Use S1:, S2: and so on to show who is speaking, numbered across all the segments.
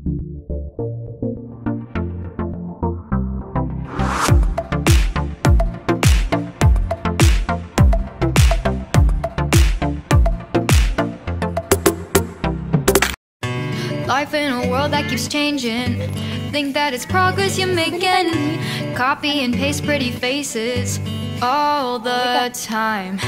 S1: Life in a world that keeps changing. Think that it's progress you're making. Copy and paste pretty faces all the time.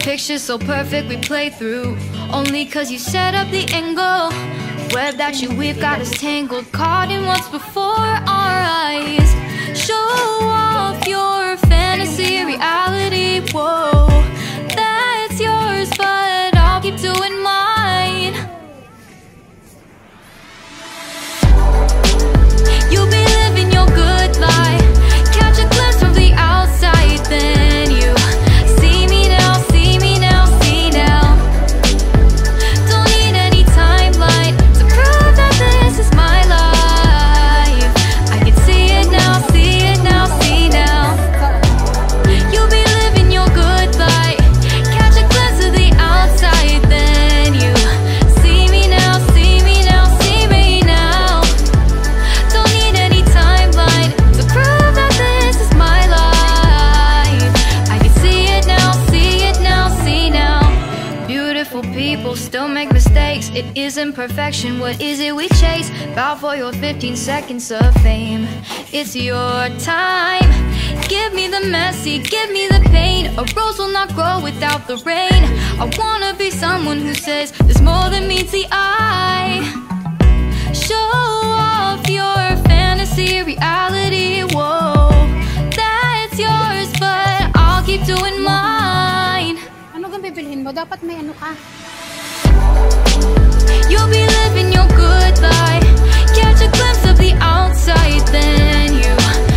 S1: Pictures so perfect we play through. Only cause you set up the angle. Web that you weave got us tangled. Caught in what's before our eyes. Show off your fantasy reality. Whoa, It isn't perfection. What is it we chase? Bow for your 15 seconds of fame. It's your time. Give me the messy, give me the pain. A rose will not grow without the rain. I wanna be someone who says there's more than meets the eye. Show off your fantasy reality. Whoa, that's yours, but I'll keep doing mine.
S2: Ano kang bibilhin mo? Dapat may ano ka.
S1: You'll be living your good life. Catch a glimpse of the outside, then you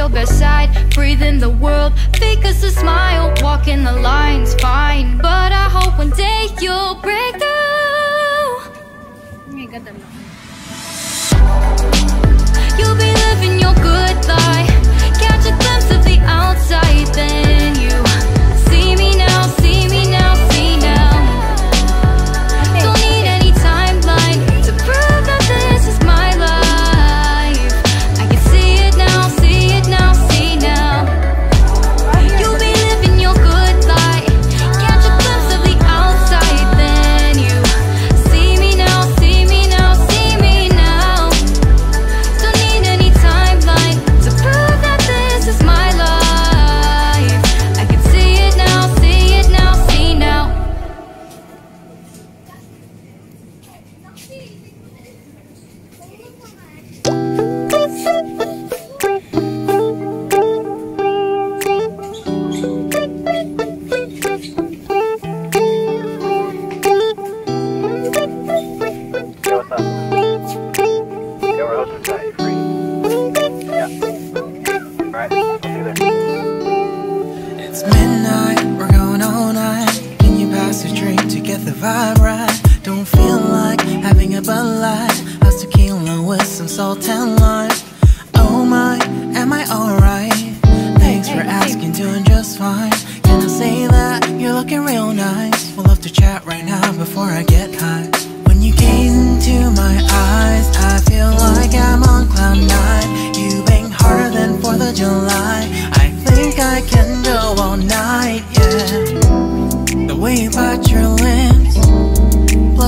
S1: your best side. Breathe in the world, fake us a smile. Walk in the lines, fine. But I hope one day you'll break Don't
S3: feel like having a Bud Light. How's tequila with some salt and lime? Oh my, am I alright? Thanks for asking, doing just fine. Can I say that you're looking real nice? We'll love to chat right now before I get high. When you gaze into my eyes, I feel like I'm on cloud nine. You bang harder than 4th of July. I think I can go all night,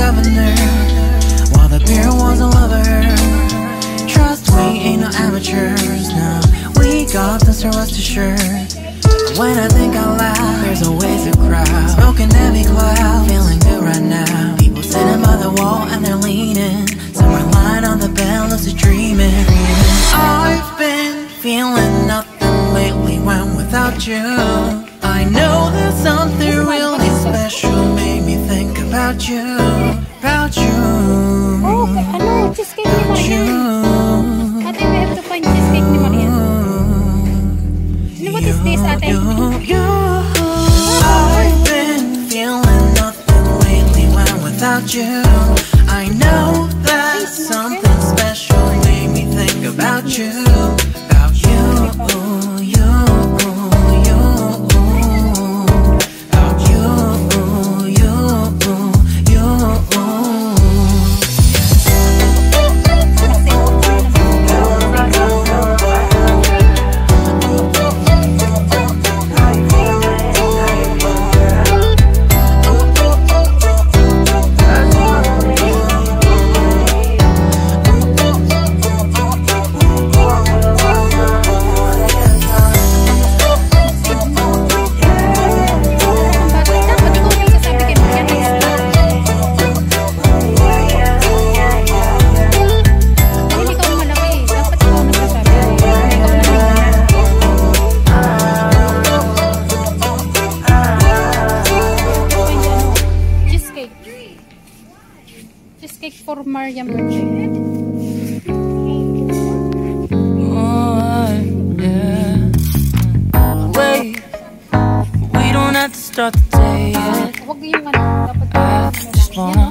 S3: governor While the beer was a lover. Trust we ain't no amateurs, Now We got this or was to sure When I think out loud, there's always a crowd. Smoking heavy cloud, feeling good right now. People sitting by the wall and they're leaning. Somewhere lying on the bed, lucid dreaming. I've been feeling nothing lately when without you. about you, about you.
S2: Oh, ano, cheesecake ni
S3: Maria.
S2: Ate, we have to find cheesecake ni Maria. You know what is this, ate?
S3: I've been feeling nothing lately when without you. I know that something special made me think about you.
S2: Dr. Mariam
S4: Rashid. Start the day. yet. I just wanna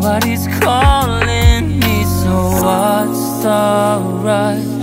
S4: Nobody's calling me, so what's the rush?